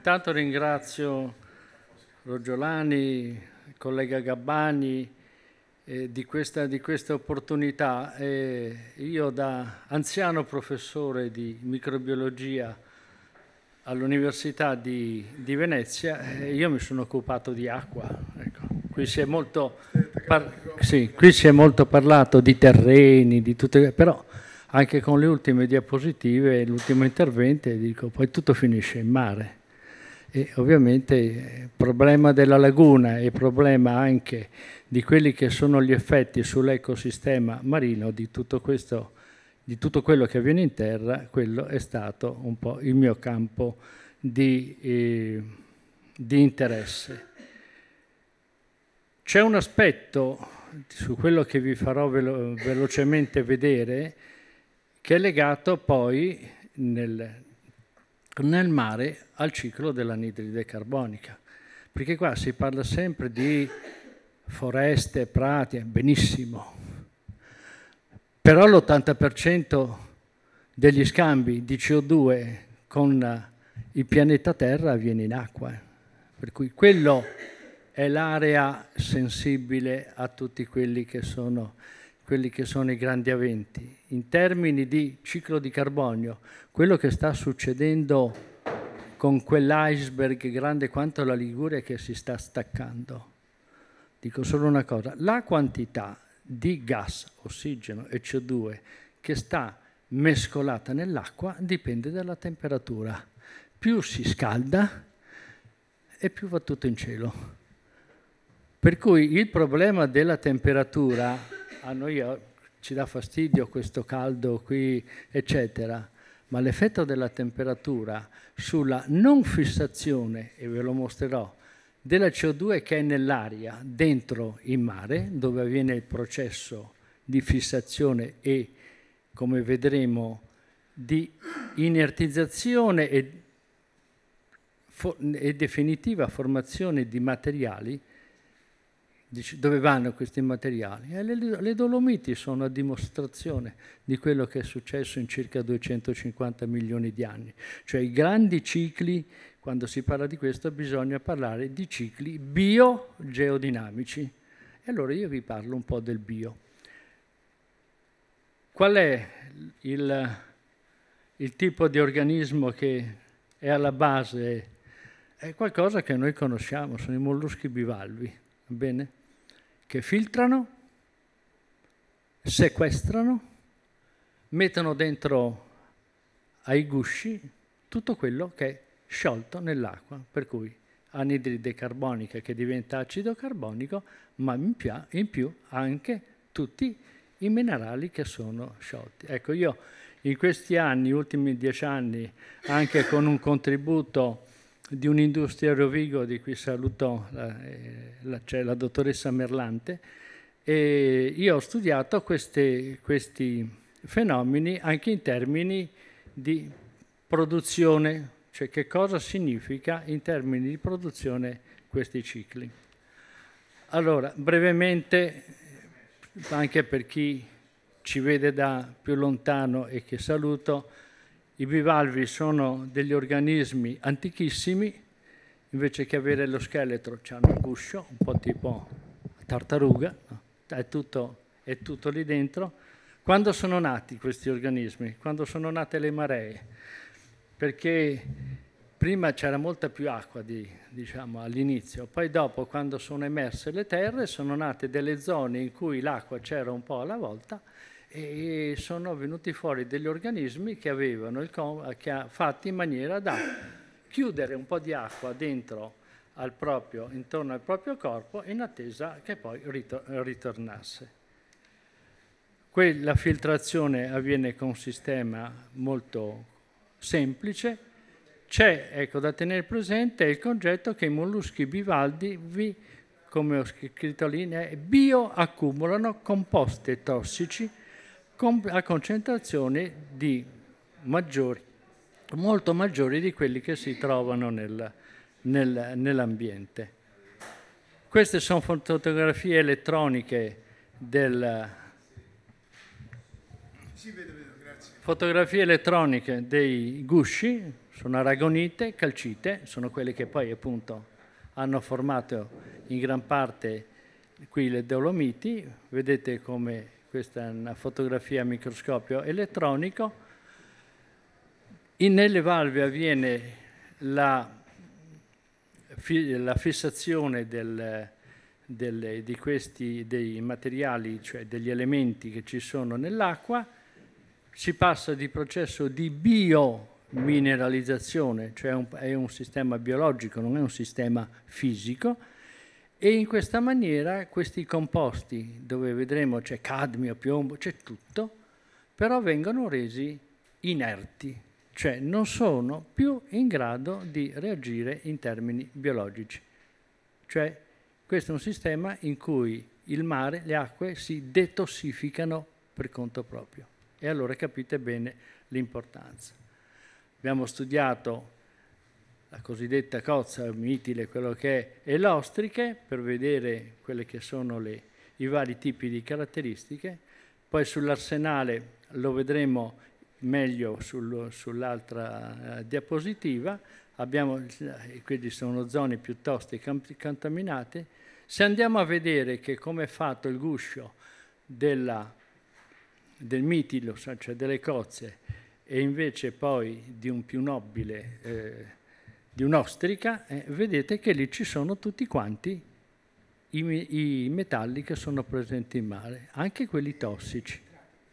intanto ringrazio Rogiolani, collega Gabbani eh, di, questa, di, questa, opportunità. Eh, io da anziano professore di microbiologia all'Università di, di Venezia, eh, io mi sono occupato di acqua. Ecco. Qui, si sì, qui si è molto parlato di terreni, di tutte, però anche con le ultime diapositive, l'ultimo intervento, dico, poi tutto finisce in mare. E ovviamente il problema della laguna e il problema anche di quelli che sono gli effetti sull'ecosistema marino di tutto, questo, di tutto quello che avviene in terra, quello è stato un po' il mio campo di, eh, di interesse. C'è un aspetto su quello che vi farò velo- velocemente vedere che è legato poi nel, nel mare al ciclo dell'anidride carbonica. Perché qua si parla sempre di foreste, prati, benissimo, però l'80% degli scambi di CO2 con il pianeta Terra avviene in acqua. Per cui quello è l'area sensibile a tutti quelli che sono quelli che sono i grandi eventi. In termini di ciclo di carbonio, quello che sta succedendo con quell'iceberg grande quanto la Liguria che si sta staccando. Dico solo una cosa, la quantità di gas, ossigeno e CO2 che sta mescolata nell'acqua dipende dalla temperatura. Più si scalda e più va tutto in cielo. Per cui il problema della temperatura a noi ci dà fastidio questo caldo qui, eccetera, ma l'effetto della temperatura sulla non fissazione, e ve lo mostrerò, della CO2 che è nell'aria dentro il mare, dove avviene il processo di fissazione e, come vedremo, di inertizzazione e, e definitiva formazione di materiali, dove vanno questi materiali? Eh, le, le, Dolomiti sono a dimostrazione di quello che è successo in circa 250 milioni di anni. Cioè i grandi cicli, quando si parla di questo bisogna parlare di cicli biogeodinamici. E allora io vi parlo un po' del bio. Qual è il, il tipo di organismo che è alla base? È qualcosa che noi conosciamo, sono i molluschi bivalvi. Bene? Che filtrano, sequestrano, mettono dentro ai gusci tutto quello che è sciolto nell'acqua, per cui anidride carbonica che diventa acido carbonico, ma in più, in più anche tutti i minerali che sono sciolti. Ecco, io in questi anni, ultimi dieci anni, anche con un contributo di un'industria Rovigo di cui saluto la, eh, la, cioè la dottoressa Merlante e io ho studiato queste, questi fenomeni anche in termini di produzione, cioè che cosa significa in termini di produzione questi cicli. Allora, brevemente, anche per chi ci vede da più lontano e che saluto, i bivalvi sono degli organismi antichissimi, invece che avere lo scheletro hanno un guscio, un po' tipo tartaruga, è, tutto, è tutto lì dentro. Quando sono nati questi organismi? Quando sono nate le maree? Perché prima c'era molta più acqua di, diciamo, all'inizio, poi dopo quando sono emerse le terre sono nate delle zone in cui l'acqua c'era un po' alla volta e sono venuti fuori degli organismi che avevano il che fatti in maniera da chiudere un po' di acqua dentro al proprio, intorno al proprio corpo in attesa che poi ritornasse. La filtrazione avviene con un sistema molto semplice. C'è, ecco, da tenere presente il concetto che i molluschi bivaldi, vi, come ho scritto lì, bioaccumulano composti tossici a concentrazioni di maggiori, molto maggiori di quelli che si trovano nel, nel, nell'ambiente. Queste sono fotografie elettroniche del... Sì, vedo, vedo, fotografie elettroniche dei gusci, sono aragonite, calcite, sono quelle che poi appunto hanno formato in gran parte qui le Dolomiti, vedete come questa è una fotografia a microscopio elettronico, in, nelle valve avviene la, la fissazione del, del, di questi dei materiali, cioè degli elementi che ci sono nell'acqua, si passa di processo di biomineralizzazione, cioè un, è un sistema biologico, non è un sistema fisico, e in questa maniera questi composti, dove vedremo c'è cadmio, piombo, c'è tutto, però vengono resi inerti, cioè non sono più in grado di reagire in termini biologici. Cioè questo è un sistema in cui il mare, le acque si detossificano per conto proprio. E allora capite bene l'importanza. Abbiamo studiato la cosiddetta cozza mitile, quello che è, e l'ostriche, per vedere quelle che sono le, i vari tipi di caratteristiche. Poi sull'arsenale lo vedremo meglio sul, sull'altra eh, diapositiva. Abbiamo, eh, quindi sono zone piuttosto contaminate. Se andiamo a vedere che come è fatto il guscio della, del mitilo, cioè delle cozze, e invece poi di un più nobile eh, di un'ostrica, eh, vedete che lì ci sono tutti quanti i, i, metalli che sono presenti in mare, anche quelli tossici,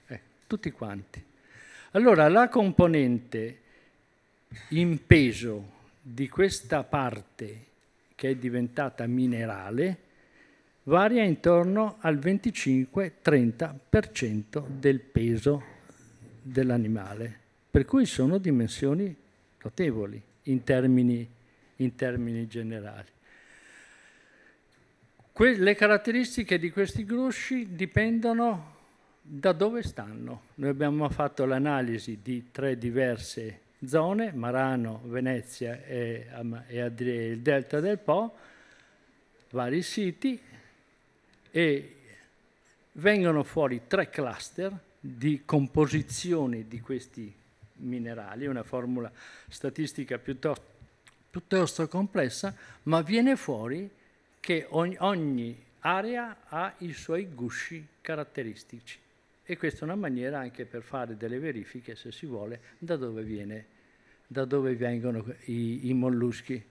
eh, tutti quanti. Allora la componente in peso di questa parte che è diventata minerale varia intorno al 25-30% del peso dell'animale, per cui sono dimensioni notevoli in termini, in termini generali. Que le caratteristiche di questi grusci dipendono da dove stanno. Noi abbiamo fatto l'analisi di tre diverse zone, Marano, Venezia e, e il delta del Po, vari siti, e vengono fuori tre cluster di composizioni di questi minerali, una formula statistica piuttosto, piuttosto complessa, ma viene fuori che ogni, ogni area ha i suoi gusci caratteristici e questa è una maniera anche per fare delle verifiche, se si vuole, da dove, viene, da dove vengono i, i molluschi.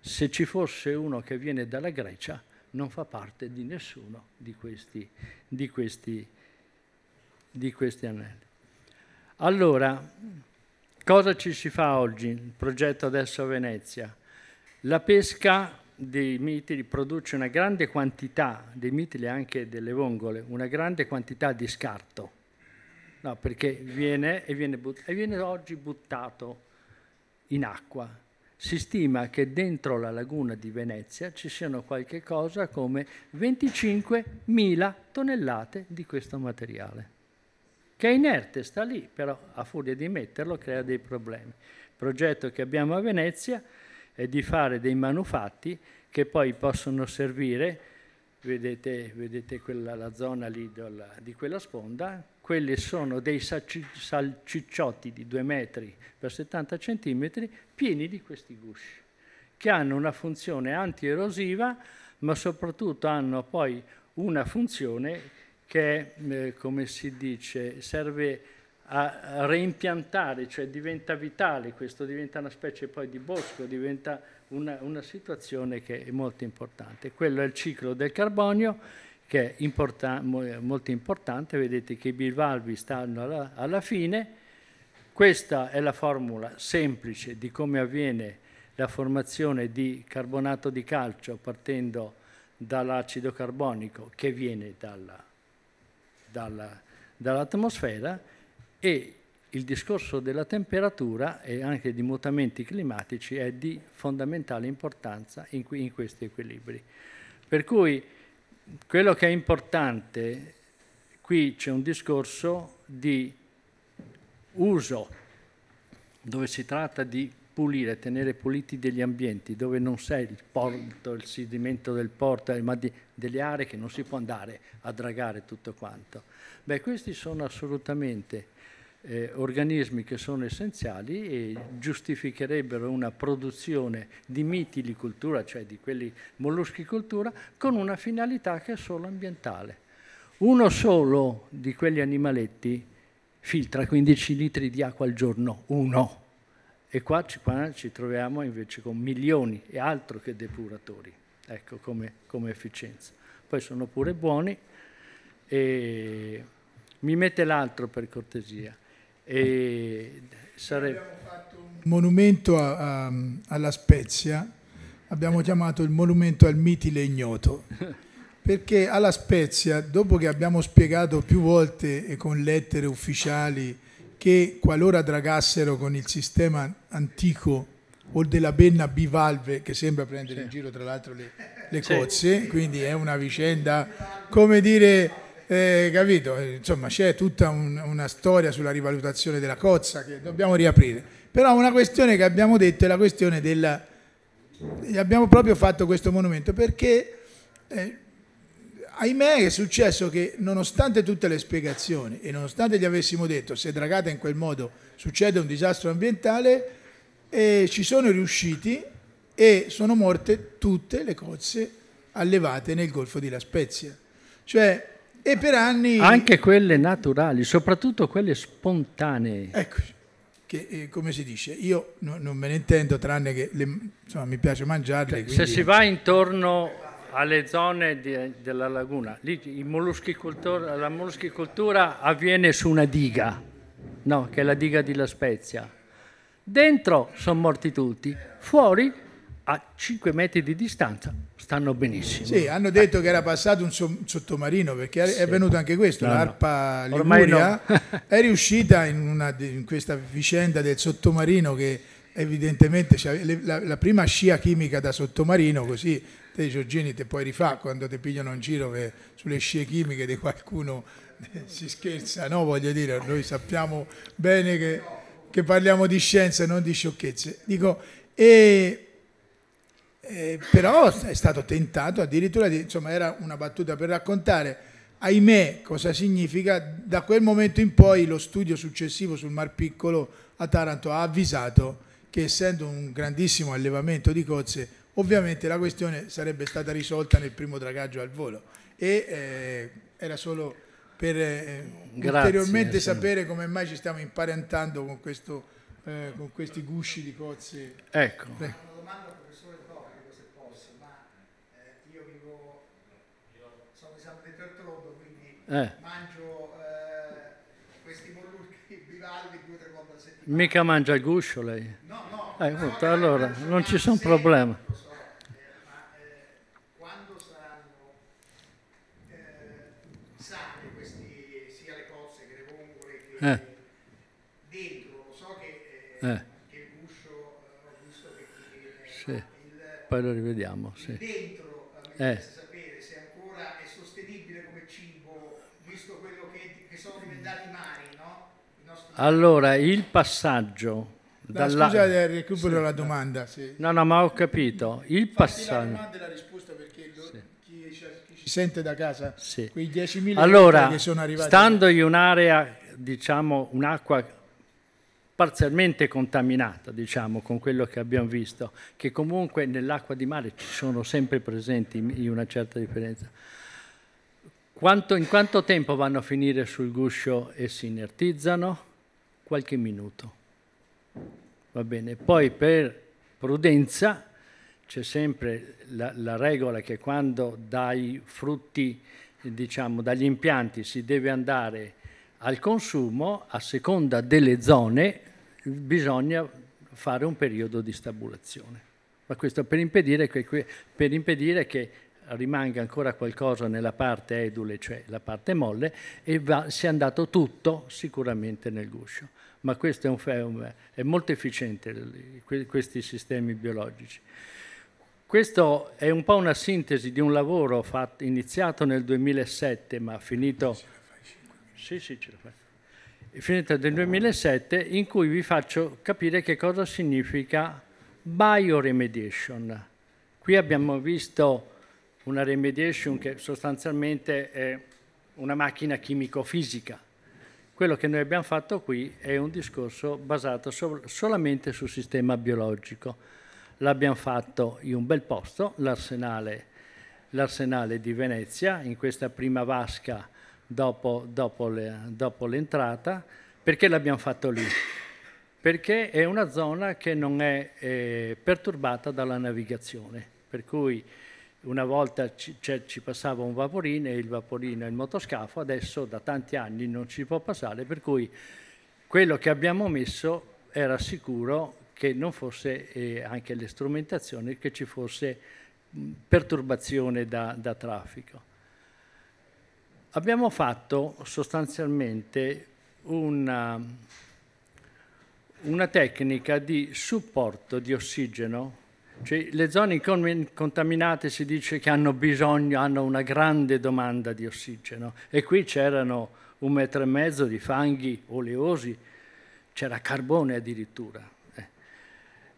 Se ci fosse uno che viene dalla Grecia, non fa parte di nessuno di questi, di questi, di questi anelli. Allora, cosa ci si fa oggi? Il progetto adesso a Venezia. La pesca dei mitili produce una grande quantità, dei mitili anche delle vongole, una grande quantità di scarto, no, perché viene e viene, e viene oggi buttato in acqua. Si stima che dentro la laguna di Venezia ci siano qualche cosa come 25.000 tonnellate di questo materiale che è inerte, sta lì, però a furia di metterlo crea dei problemi. Il progetto che abbiamo a Venezia è di fare dei manufatti che poi possono servire, vedete, vedete quella, la zona lì della, di quella sponda, quelli sono dei salcicciotti di 2 metri per 70 centimetri pieni di questi gusci, che hanno una funzione antierosiva, ma soprattutto hanno poi una funzione che, eh, come si dice, serve a reimpiantare, cioè diventa vitale, questo diventa una specie poi di bosco, diventa una, una situazione che è molto importante. Quello è il ciclo del carbonio, che è importa molto importante, vedete che i bivalvi stanno alla, alla fine. Questa è la formula semplice di come avviene la formazione di carbonato di calcio partendo dall'acido carbonico che viene dalla, dalla, dall'atmosfera e il discorso della temperatura e anche di mutamenti climatici è di fondamentale importanza in, in questi equilibri. Per cui quello che è importante, qui c'è un discorso di uso, dove si tratta di pulire, tenere puliti degli ambienti, dove non sei il porto, il sedimento del porto, ma di, delle aree che non si può andare a dragare tutto quanto. Beh, questi sono assolutamente eh, organismi che sono essenziali e giustificherebbero una produzione di mitilicoltura, cioè di quelli molluschicoltura, con una finalità che è solo ambientale. Uno solo di quegli animaletti filtra 15 litri di acqua al giorno, uno. E qua qua ci troviamo invece con milioni e altro che depuratori, ecco come, come efficienza. Poi sono pure buoni e mi mette l'altro per cortesia. E sarebbe... Abbiamo fatto un monumento a, a, alla Spezia, abbiamo chiamato il monumento al mitile ignoto. perché alla Spezia, dopo che abbiamo spiegato più volte e con lettere ufficiali che qualora dragassero con il sistema antico o della penna bivalve, che sembra prendere in giro tra l'altro le, le cozze, quindi è una vicenda, come dire, eh, capito? Insomma, c'è tutta un, una storia sulla rivalutazione della cozza che dobbiamo riaprire. Però una questione che abbiamo detto è la questione della... Abbiamo proprio fatto questo monumento perché... Eh, ahimè è successo che nonostante tutte le spiegazioni e nonostante gli avessimo detto se dragata in quel modo succede un disastro ambientale, eh, ci sono riusciti e sono morte tutte le cozze allevate nel Golfo di La Spezia. Cioè, e per anni... Anche quelle naturali, soprattutto quelle spontanee. Ecco, che eh, come si dice, io no, non me ne intendo tranne che le, insomma, mi piace mangiarle. Cioè, quindi... Se si va intorno alle zone di, della laguna. Lì la moluschicoltura avviene su una diga, no, che è la diga di La Spezia. Dentro sono morti tutti, fuori a 5 metri di distanza stanno benissimo. Sì, hanno detto che era passato un sottomarino perché sì. è venuto anche questo, no, l'ARPA no. Liguria no. è riuscita in, una, in questa vicenda del sottomarino che evidentemente la, la, prima scia chimica da sottomarino, così te Giorgini te poi rifà quando ti pigliano in giro che sulle scie chimiche di qualcuno si scherza, no? Voglio dire, noi sappiamo bene che, che parliamo di scienza e non di sciocchezze. Dico, e, e, però è stato tentato addirittura, di, insomma era una battuta per raccontare, ahimè cosa significa, da quel momento in poi lo studio successivo sul Mar Piccolo a Taranto ha avvisato che essendo un grandissimo allevamento di cozze Ovviamente la questione sarebbe stata risolta nel primo dragaggio al volo e eh, era solo per eh, ulteriormente sapere come mai ci stiamo imparentando con, questo, eh, con questi gusci di cozze. Ecco. Una domanda al professore Tocco, se posso, ma eh, io vivo, sono di San Benedetto quindi mangio eh, questi molluschi bivalvi due o tre volte a settimana. Mica mangia il guscio lei? No, no. Eh, no allora non ci sono problemi. Eh. dentro, lo so che, eh, eh. che il guscio, eh, ho visto che qui sì. il, poi lo rivediamo. Sì. dentro mi interessa sapere se ancora è sostenibile come cibo, visto quello che, che sono diventati mari, no? Allora, il passaggio Dalla... Scusate, recupero sì. la domanda. Sì. No, no, ma ho capito. Il passaggio. La domanda e la risposta perché sì. chi, chi, ci sente da casa, sì. quei 10.000 allora, che sono arrivati. Stando in un'area diciamo, un'acqua parzialmente contaminata, diciamo, con quello che abbiamo visto, che comunque nell'acqua di mare ci sono sempre presenti in una certa differenza. Quanto, in quanto tempo vanno a finire sul guscio e si inertizzano? Qualche minuto. Va bene. Poi per prudenza c'è sempre la, la regola che quando dai frutti, diciamo, dagli impianti si deve andare al consumo, a seconda delle zone, bisogna fare un periodo di stabulazione. Ma questo per impedire che, per impedire che rimanga ancora qualcosa nella parte edule, cioè la parte molle, e va, sia andato tutto sicuramente nel guscio. Ma questo è, un, è molto efficiente, questi sistemi biologici. Questo è un po' una sintesi di un lavoro fatto, iniziato nel 2007, ma finito sì, sì, ce la fai. È finita nel 2007 in cui vi faccio capire che cosa significa bioremediation. Qui abbiamo visto una remediation che sostanzialmente è una macchina chimico-fisica Quello che noi abbiamo fatto qui è un discorso basato sol solamente sul sistema biologico. L'abbiamo fatto in un bel posto, l'arsenale, di Venezia, in questa prima vasca dopo, dopo, le, dopo l'entrata. Perché l'abbiamo fatto lì? Perché è una zona che non è eh, perturbata dalla navigazione, per cui una volta ci, ci, passava un vaporino e il vaporino e il motoscafo, adesso da tanti anni non ci può passare, per cui quello che abbiamo messo era sicuro che non fosse eh, anche le strumentazioni, che ci fosse mh, perturbazione da, da traffico. Abbiamo fatto sostanzialmente una, una tecnica di supporto di ossigeno cioè, le zone contaminate si dice che hanno bisogno, hanno una grande domanda di ossigeno e qui c'erano un metro e mezzo di fanghi oleosi, c'era carbone addirittura. Eh.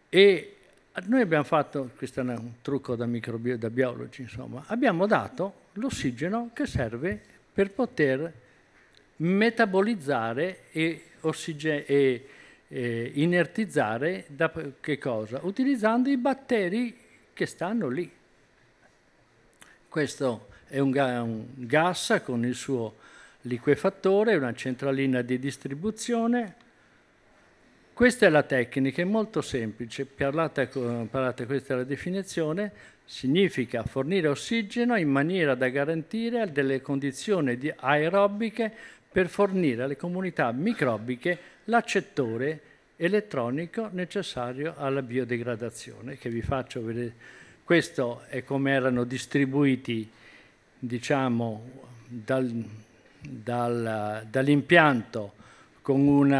E noi abbiamo fatto, questo è un trucco da, da biologi, insomma, abbiamo dato l'ossigeno che serve per poter metabolizzare e, e eh, inertizzare da che cosa? Utilizzando i batteri che stanno lì. Questo è un, ga un gas con il suo liquefattore, una centralina di distribuzione. Questa è la tecnica, è molto semplice, parlate, parlate, questa è la definizione, significa fornire ossigeno in maniera da garantire delle condizioni aerobiche per fornire alle comunità microbiche l'accettore elettronico necessario alla biodegradazione, che vi faccio vedere. Questo è come erano distribuiti, diciamo, dal, dal, dall'impianto con un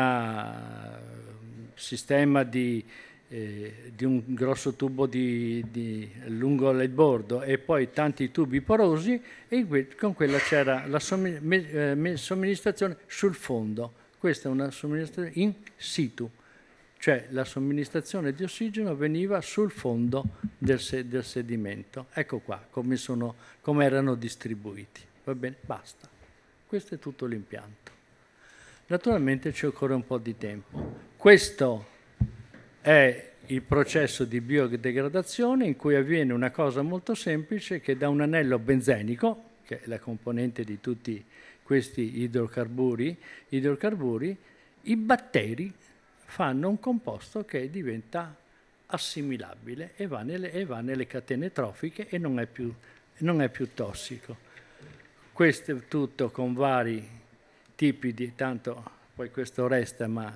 sistema di, eh, di, un grosso tubo di, di, lungo il bordo e poi tanti tubi porosi e con quella c'era la eh, somministrazione sul fondo questa è una somministrazione in situ, cioè la somministrazione di ossigeno veniva sul fondo del, se del sedimento. Ecco qua come, sono, come erano distribuiti. Va bene? Basta. Questo è tutto l'impianto. Naturalmente ci occorre un po' di tempo. Questo è il processo di biodegradazione in cui avviene una cosa molto semplice che da un anello benzenico, che è la componente di tutti questi idrocarburi, idrocarburi, i batteri fanno un composto che diventa assimilabile e va nelle, e va nelle catene trofiche e non è, più, non è più tossico. Questo è tutto con vari tipi di, tanto poi questo resta, ma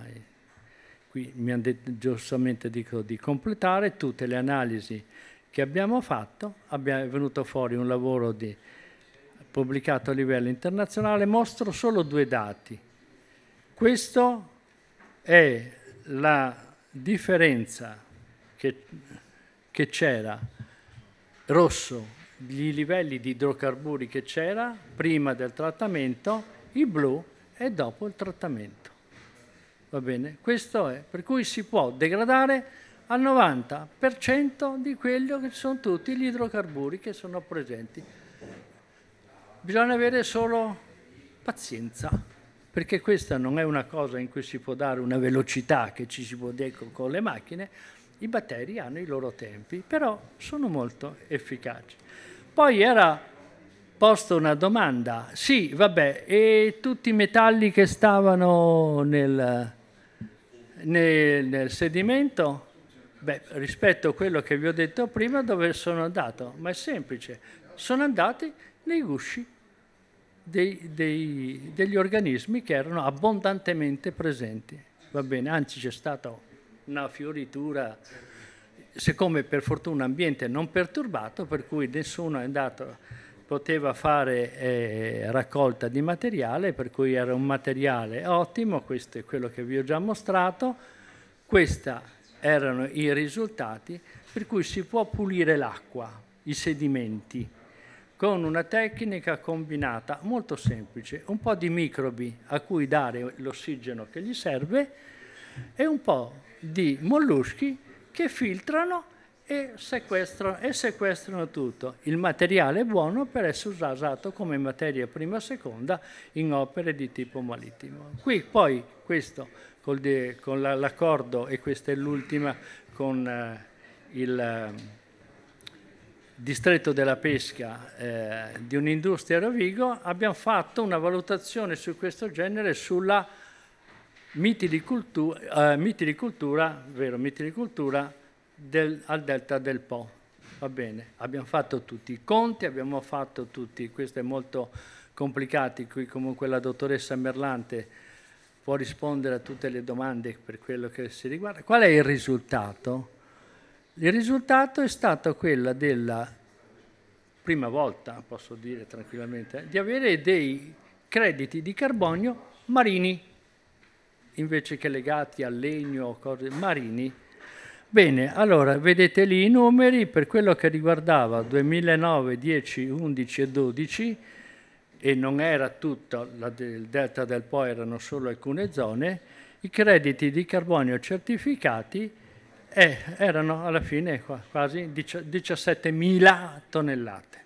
qui mi hanno detto giustamente dico, di completare tutte le analisi che abbiamo fatto, abbiamo, è venuto fuori un lavoro di pubblicato a livello internazionale, mostro solo due dati. Questo è la differenza che, c'era, rosso, i livelli di idrocarburi che c'era prima del trattamento, il blu è dopo il trattamento. Va bene? Questo è, per cui si può degradare al 90% di quello che sono tutti gli idrocarburi che sono presenti. Bisogna avere solo pazienza, perché questa non è una cosa in cui si può dare una velocità che ci si può dire con le macchine, i batteri hanno i loro tempi, però sono molto efficaci. Poi era posta una domanda, sì, vabbè, e tutti i metalli che stavano nel, nel, nel sedimento? Beh, rispetto a quello che vi ho detto prima, dove sono andato? Ma è semplice, sono andati nei gusci dei, dei, degli organismi che erano abbondantemente presenti. Va bene, anzi c'è stata una fioritura, siccome per fortuna un ambiente non perturbato, per cui nessuno è andato, poteva fare eh, raccolta di materiale, per cui era un materiale ottimo, questo è quello che vi ho già mostrato, questi erano i risultati, per cui si può pulire l'acqua, i sedimenti, con una tecnica combinata molto semplice, un po' di microbi a cui dare l'ossigeno che gli serve e un po' di molluschi che filtrano e sequestrano, e sequestrano tutto. Il materiale è buono per essere usato come materia prima o seconda in opere di tipo marittimo. Qui poi questo con l'accordo, e questa è l'ultima, con eh, il eh, distretto della pesca eh, di un'industria a Rovigo, abbiamo fatto una valutazione su questo genere sulla mitilicultura, eh, mitilicultura, vero, mitilicultura del, al delta del Po. Va bene, abbiamo fatto tutti i conti, abbiamo fatto tutti, questo è molto complicato, qui comunque la dottoressa Merlante può rispondere a tutte le domande per quello che si riguarda. Qual è il risultato? Il risultato è stato quello della prima volta, posso dire tranquillamente, di avere dei crediti di carbonio marini, invece che legati al legno o cose marini. Bene, allora vedete lì i numeri per quello che riguardava 2009, 10, 11 e 12 e non era tutto il delta del Po, erano solo alcune zone, i crediti di carbonio certificati eh, erano alla fine quasi 17.000 tonnellate.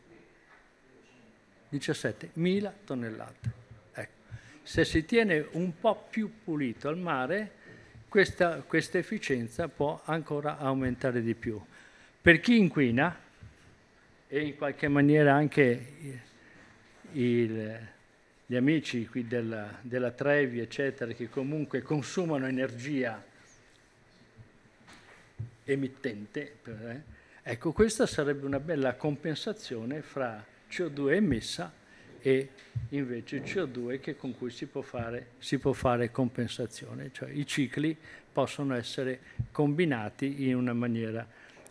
17.000 tonnellate. Ecco. Se si tiene un po' più pulito il mare, questa, questa efficienza può ancora aumentare di più. Per chi inquina, e in qualche maniera anche il, gli amici qui della, della Trevi, eccetera, che comunque consumano energia emittente, eh, ecco questa sarebbe una bella compensazione fra CO2 emessa e invece CO2 che con cui si può, fare, si può fare compensazione, cioè i cicli possono essere combinati in una maniera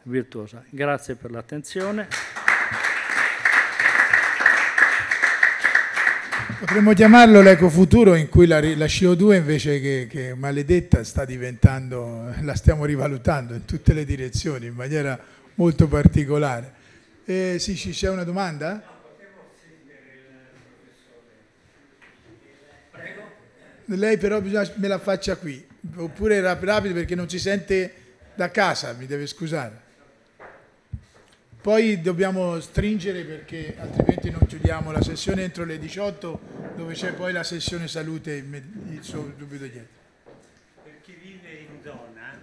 virtuosa. Grazie per l'attenzione. Potremmo chiamarlo l'ecofuturo in cui la, la CO2 invece che, che, maledetta sta diventando, la stiamo rivalutando in tutte le direzioni in maniera molto particolare. Eh, sì, c'è una domanda? Lei però bisogna, me la faccia qui, oppure rapido perché non si sente da casa, mi deve scusare. Poi dobbiamo stringere perché altrimenti non chiudiamo la sessione entro le 18 dove c'è poi la sessione salute subito dietro. Per chi vive in zona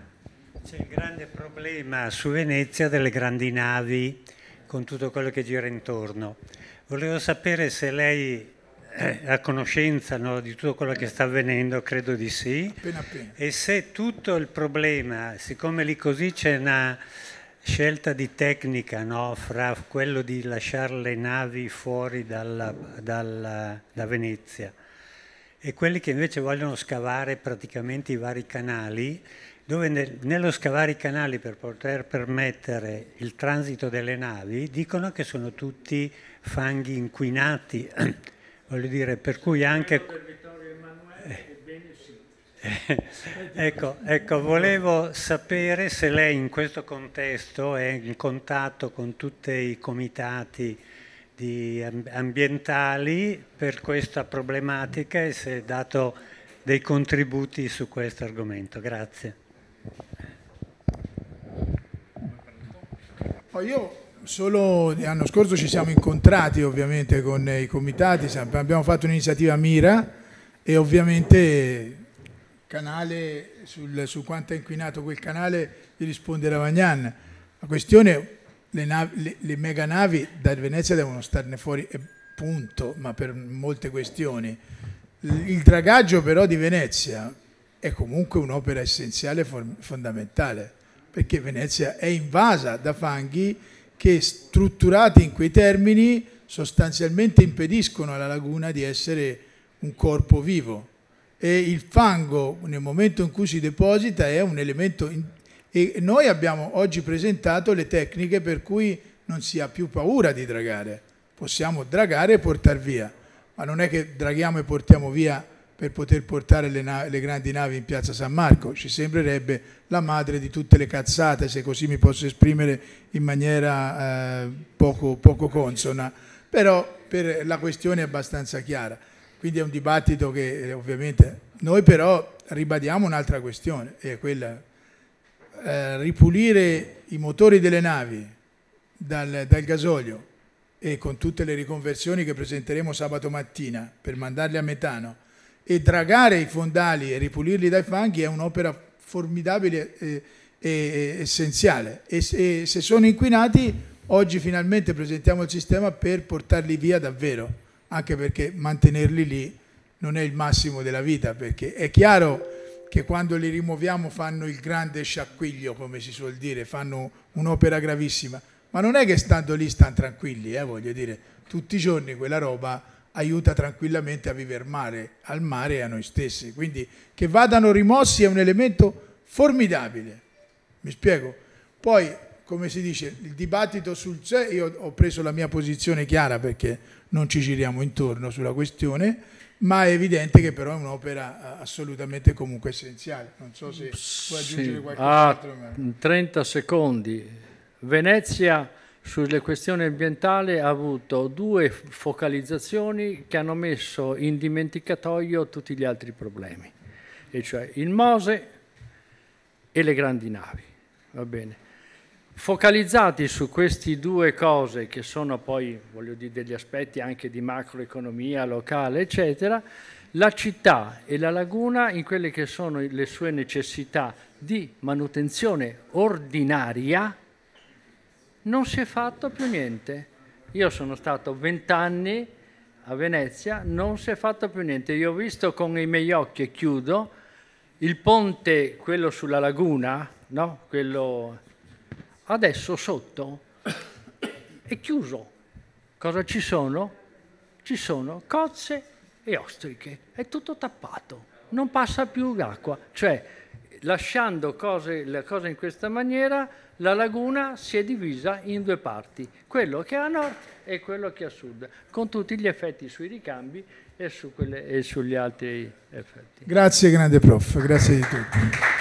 c'è il grande problema su Venezia delle grandi navi con tutto quello che gira intorno. Volevo sapere se lei è a conoscenza no, di tutto quello che sta avvenendo, credo di sì. Appena appena. E se tutto il problema, siccome lì così c'è una scelta di tecnica no? fra quello di lasciare le navi fuori dalla, dalla, da Venezia e quelli che invece vogliono scavare praticamente i vari canali, dove nel, nello scavare i canali per poter permettere il transito delle navi dicono che sono tutti fanghi inquinati, voglio dire, per cui anche... ecco, ecco, volevo sapere se lei in questo contesto è in contatto con tutti i comitati ambientali per questa problematica e se ha dato dei contributi su questo argomento. Grazie. Oh, io solo l'anno scorso ci siamo incontrati ovviamente con i comitati, abbiamo fatto un'iniziativa Mira e ovviamente canale, sul, su quanto è inquinato quel canale, gli risponde Ravagnan. La questione, le, navi, le, le mega navi da Venezia devono starne fuori, punto, ma per molte questioni. Il dragaggio però di Venezia è comunque un'opera essenziale, fondamentale, perché Venezia è invasa da fanghi che strutturati in quei termini sostanzialmente impediscono alla laguna di essere un corpo vivo. E il fango nel momento in cui si deposita è un elemento in, e noi abbiamo oggi presentato le tecniche per cui non si ha più paura di dragare. Possiamo dragare e portare via ma non è che draghiamo e portiamo via per poter portare le, navi, le grandi navi in piazza San Marco. Ci sembrerebbe la madre di tutte le cazzate se così mi posso esprimere in maniera eh, poco, poco consona. Però per, la questione è abbastanza chiara. Quindi è un dibattito che eh, ovviamente noi però ribadiamo un'altra questione, e quella eh, ripulire i motori delle navi dal, dal gasolio e con tutte le riconversioni che presenteremo sabato mattina per mandarli a metano e dragare i fondali e ripulirli dai fanghi è un'opera formidabile e, e essenziale. E, e se sono inquinati oggi finalmente presentiamo il sistema per portarli via davvero anche perché mantenerli lì non è il massimo della vita perché è chiaro che quando li rimuoviamo fanno il grande sciacquiglio come si suol dire fanno un'opera gravissima. Ma non è che stando lì stanno tranquilli eh, voglio dire tutti i giorni quella roba aiuta tranquillamente a vivere mare, al mare e a noi stessi. Quindi che vadano rimossi è un elemento formidabile. Mi spiego? Poi, come si dice, il dibattito sul sé, io ho preso la mia posizione chiara perché non ci giriamo intorno sulla questione, ma è evidente che però è un'opera assolutamente comunque essenziale. Non so se puoi aggiungere sì. qualcos'altro. Ah, 30 secondi. Venezia sulle questioni ambientali ha avuto due focalizzazioni che hanno messo in dimenticatoio tutti gli altri problemi, e cioè il Mose e le grandi navi. Va bene. Focalizzati su queste due cose che sono poi, voglio dire, degli aspetti anche di macroeconomia locale, eccetera, la città e la laguna in quelle che sono le sue necessità di manutenzione ordinaria, non si è fatto più niente. Io sono stato vent'anni a Venezia, non si è fatto più niente. Io ho visto con i miei occhi, e chiudo, il ponte, quello sulla laguna, no? quello adesso sotto, è chiuso. Cosa ci sono? Ci sono cozze e ostriche, è tutto tappato, non passa più l'acqua. Cioè, lasciando cose, le cose in questa maniera, la laguna si è divisa in due parti, quello che è a nord e quello che è a sud, con tutti gli effetti sui ricambi e, su quelle, e sugli altri effetti. Grazie grande prof, grazie di tutto.